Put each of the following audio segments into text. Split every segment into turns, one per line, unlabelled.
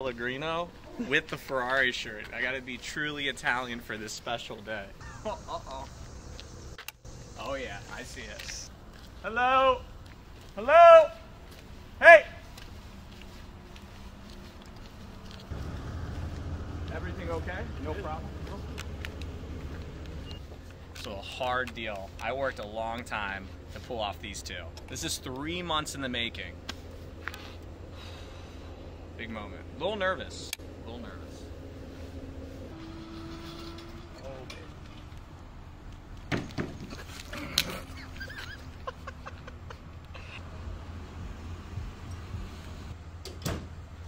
Pellegrino with the Ferrari shirt. I gotta be truly Italian for this special day. Oh, uh-oh. Oh yeah, I see it. Hello? Hello? Hey! Everything okay? No problem? So a hard deal. I worked a long time to pull off these two. This is three months in the making. Big moment. A little nervous. A little nervous.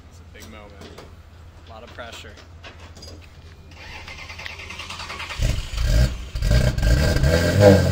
It's a big moment. A lot of pressure.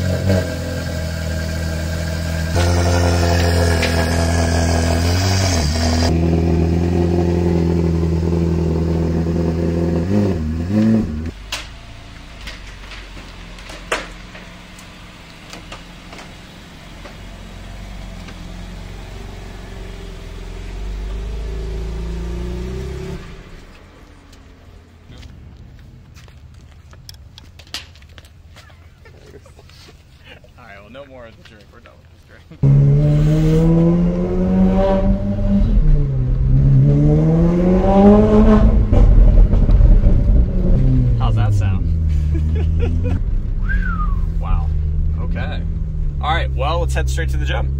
No more of the drink. We're done with this drink. How's that sound? wow. Okay. All right, well, let's head straight to the gym.